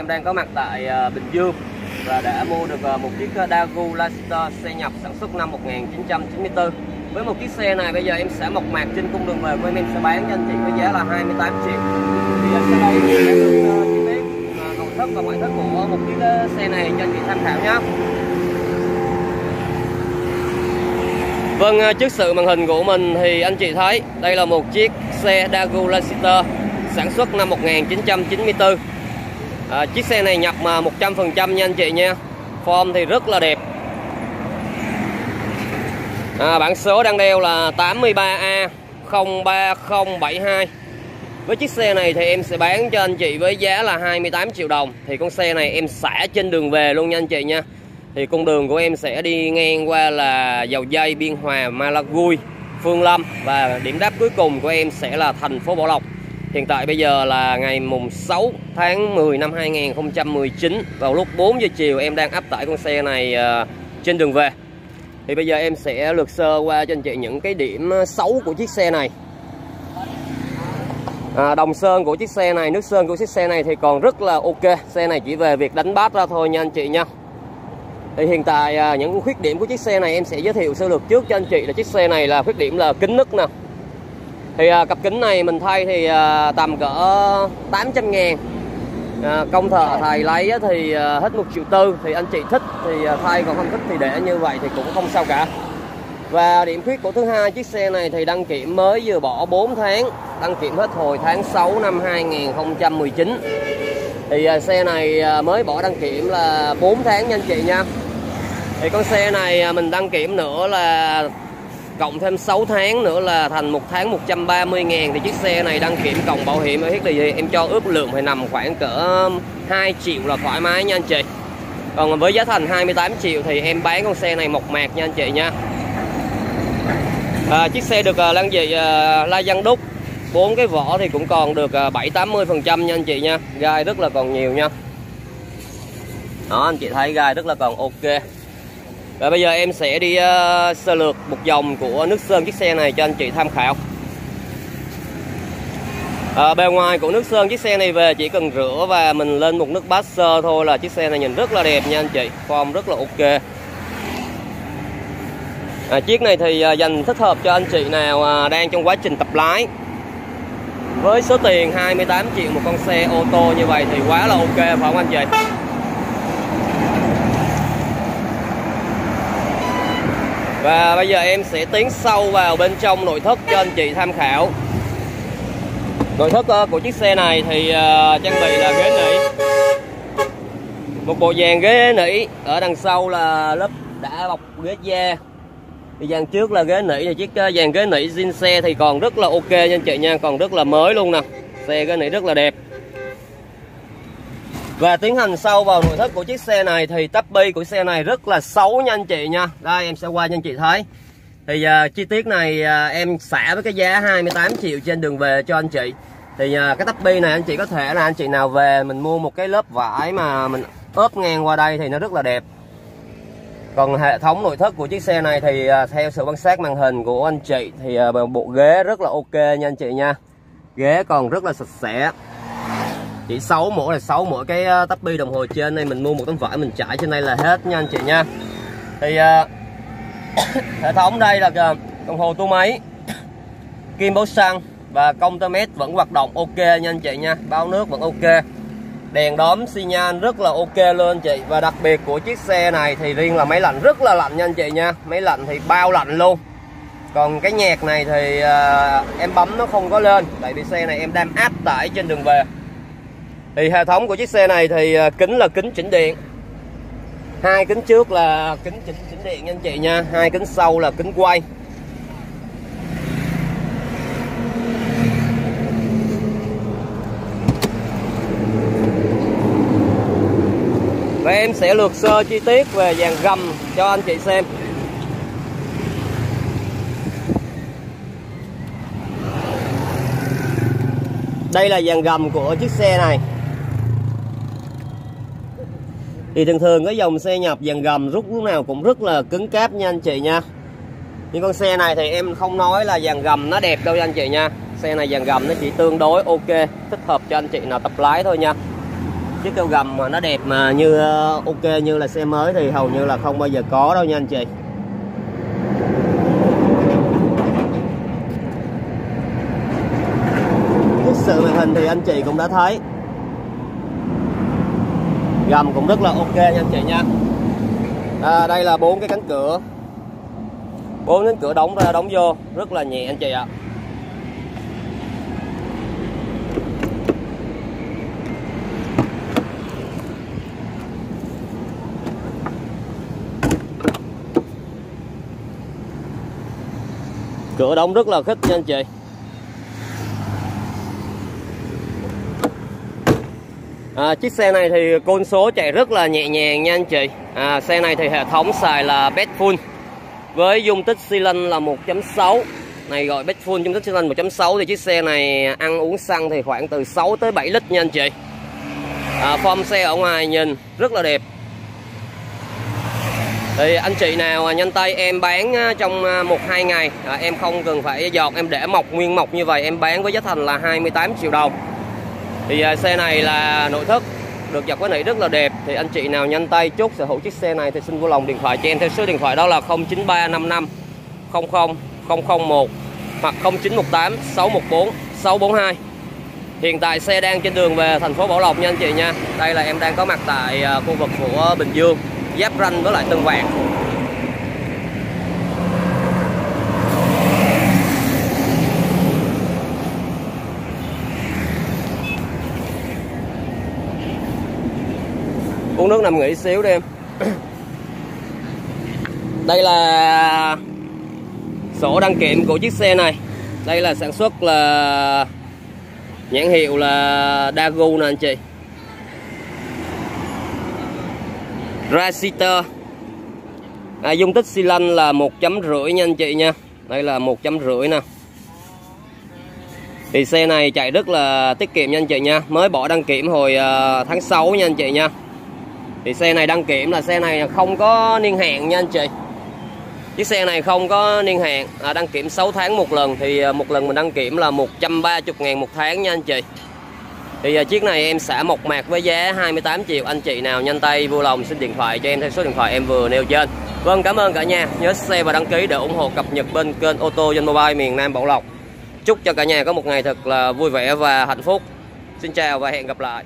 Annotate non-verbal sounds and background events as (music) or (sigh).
Em đang có mặt tại ờ, Bình Dương và đã mua được ờ, một chiếc ờ, Daewoo xe nhập sản xuất năm 1994. Với một chiếc xe này bây giờ em sẽ mộc mạc trên cung đường về của em em sẽ bán cho anh chị với giá là 28 triệu. Thì ờ, sau đây em sẽ chi tiết nội thất và ngoại thất của một chiếc xe này cho anh chị tham khảo nhé. Vâng, trước sự màn hình của mình thì anh chị thấy đây là một chiếc xe Daewoo Lancer sản xuất năm 1994. À, chiếc xe này nhập mà 100% nha anh chị nha. Form thì rất là đẹp. À, Bản số đang đeo là 83A 03072 Với chiếc xe này thì em sẽ bán cho anh chị với giá là 28 triệu đồng. Thì con xe này em xả trên đường về luôn nha anh chị nha. Thì con đường của em sẽ đi ngang qua là Dầu Dây, Biên Hòa, Malagui, Phương Lâm. Và điểm đáp cuối cùng của em sẽ là thành phố Bảo Lộc. Hiện tại bây giờ là ngày mùng 6 tháng 10 năm 2019 Vào lúc 4 giờ chiều em đang áp tải con xe này à, trên đường về. Thì bây giờ em sẽ lược sơ qua cho anh chị những cái điểm xấu của chiếc xe này. À, Đồng sơn của chiếc xe này, nước sơn của chiếc xe này thì còn rất là ok. Xe này chỉ về việc đánh bát ra thôi nha anh chị nha. Thì hiện tại à, những khuyết điểm của chiếc xe này em sẽ giới thiệu sơ lược trước cho anh chị là chiếc xe này là khuyết điểm là kính nứt nè thì à, cặp kính này mình thay thì à, tầm cỡ 800 ngàn. À, công thợ thầy lấy thì à, hết một triệu tư. Thì anh chị thích thì à, thay còn không thích thì để như vậy thì cũng không sao cả. Và điểm khuyết của thứ hai chiếc xe này thì đăng kiểm mới vừa bỏ 4 tháng. Đăng kiểm hết hồi tháng 6 năm 2019 thì à, xe này à, mới bỏ đăng kiểm là 4 tháng nha anh chị nha. Thì con xe này à, mình đăng kiểm nữa là cộng thêm 6 tháng nữa là thành một tháng 130 ngàn. Thì chiếc xe này đăng kiểm cộng bảo hiểm ở là gì em cho ước lượng phải nằm khoảng cỡ 2 triệu là thoải mái nha anh chị. Còn với giá thành 28 triệu thì em bán con xe này mộc mạc nha anh chị nha. À, chiếc xe được à, uh, lăng dị uh, à, la văn đúc. Bốn cái vỏ thì cũng còn được uh, 7 80 phần trăm nha anh chị nha. Gai rất là còn nhiều nha. Đó anh chị thấy gai rất là còn ok và bây giờ em sẽ đi uh, sơ lược một dòng của nước sơn chiếc xe này cho anh chị tham khảo. À, Bề ngoài của nước sơn chiếc xe này về chỉ cần rửa và mình lên một nước bát sơ thôi là chiếc xe này nhìn rất là đẹp nha anh chị Form rất là ok. À, Chiếc này thì uh, dành thích hợp cho anh chị nào uh, đang trong quá trình tập lái. Với số tiền 28 triệu một con xe ô tô như vậy thì quá là ok phải không anh chị? Và bây giờ em sẽ tiến sâu vào bên trong nội thất cho anh chị tham khảo. Nội thất ờ, của chiếc xe này thì ờ, trang bị là ghế nỉ. Một bộ dàn ghế nỉ. Ở đằng sau là lớp đã bọc ghế da. Thì dàn trước là ghế nỉ, thì chiếc ờ, dàn ghế nỉ zin xe thì còn rất là ok nha anh chị nha. Còn rất là mới luôn nè. Xe ghế nỉ rất là đẹp và tiến hành sâu vào nội thất của chiếc xe này thì tắp bi của xe này rất là xấu nha anh chị nha. Đây em sẽ qua cho anh chị thấy. Thì uh, chi tiết này uh, em xả với cái giá 28 triệu trên đường về cho anh chị. Thì uh, cái tắp bi này anh chị có thể là anh chị nào về mình mua một cái lớp vải mà mình ốp ngang qua đây thì nó rất là đẹp. Còn hệ thống nội thất của chiếc xe này thì uh, theo sự quan sát màn hình của anh chị thì uh, bộ ghế rất là ok nha anh chị nha. Ghế còn rất là sạch sẽ chỉ 6 mỗi là 6 mỗi cái ờ, tắp bi đồng hồ trên đây mình mua một tấm vải mình trải trên đây là hết nha anh chị nha. Thì uh, (coughs) hệ thống đây là ờ, đồng hồ tua máy (coughs) kim báo xăng và công tơ mét vẫn hoạt động ok nha anh chị nha bao nước vẫn ok. Đèn đóm xi nhan rất là ok luôn anh chị và đặc biệt của chiếc xe này thì riêng là máy lạnh rất là lạnh nha anh chị nha máy lạnh thì bao lạnh luôn. Còn cái nhạc này thì uh, em bấm nó không có lên tại vì xe này em đang áp tải trên đường về thì hệ thống của chiếc xe này thì à, kính là kính chỉnh điện. Hai kính trước là kính chỉnh chỉnh điện nha anh chị nha. Hai kính sau là kính quay. Và em sẽ lược sơ chi tiết về dàn gầm cho anh chị xem. Đây là dàn gầm của chiếc xe này thì thường thường cái dòng xe nhập dàn gầm rút lúc nào cũng rất là cứng cáp nha anh chị nha. Nhưng con xe này thì em không nói là dàn gầm nó đẹp đâu anh chị nha. Xe này dàn gầm nó chỉ tương đối ok, thích hợp cho anh chị nào tập lái thôi nha. Chiếc keo gầm mà nó đẹp mà như ờ, ok như là xe mới thì hầu như là không bao giờ có đâu nha anh chị. Sự màn hình thì anh chị cũng đã thấy gầm cũng rất là ok nha anh chị nha. À, đây là bốn cái cánh cửa. Bốn cánh cửa đóng ra đóng vô. Rất là nhẹ anh chị ạ. À. cửa đóng rất là khích nha anh chị. À, chiếc xe này thì côn số chạy rất là nhẹ nhàng nha anh chị. À, xe này thì hệ thống xài là bed full với dung tích xi lanh là 1.6 này gọi bed full dung tích xi lanh 1.6 thì chiếc xe này ăn uống xăng thì khoảng từ 6 tới 7 lít nha anh chị. À, form xe ở ngoài nhìn rất là đẹp. Thì anh chị nào nhanh tay em bán à, trong à, một hai ngày à, em không cần phải giọt em để mọc nguyên mọc như vậy em bán với giá thành là 28 triệu đồng thì à, xe này là nội thất, được dập cái nỉ rất là đẹp. Thì anh chị nào nhanh tay chốt sở hữu chiếc xe này thì xin vui lòng điện thoại cho em. Theo số điện thoại đó là 09355 00 001 hoặc 0918 614 642 Hiện tại xe đang trên đường về thành phố Bảo Lộc nha anh chị nha. Đây là em đang có mặt tại à, khu vực của Bình Dương, giáp ranh với lại Tân Vạn uống nước nằm nghỉ xíu đi em. (coughs) Đây là sổ đăng kiểm của chiếc xe này. Đây là sản xuất là nhãn hiệu là Dagu nè anh chị. Rasiter à, dung tích xi lanh là một chấm rưỡi nha anh chị nha. Đây là một chấm rưỡi nè. Thì xe này chạy rất là tiết kiệm nha anh chị nha. Mới bỏ đăng kiểm hồi uh, tháng 6 nha anh chị nha thì xe này đăng kiểm là xe này không có niên hạn nha anh chị. Chiếc xe này không có niên hạn à, đăng kiểm 6 tháng một lần thì à, một lần mình đăng kiểm là 130 ngàn một tháng nha anh chị. Thì à, chiếc này em xả mộc mạc với giá 28 triệu. Anh chị nào nhanh tay vui lòng xin điện thoại cho em theo số điện thoại em vừa nêu trên. Vâng cảm ơn cả nhà. Nhớ xe và đăng ký để ủng hộ cập nhật bên kênh ô tô dân mobile miền Nam Bảo Lộc. Chúc cho cả nhà có một ngày thật là vui vẻ và hạnh phúc. Xin chào và hẹn gặp lại.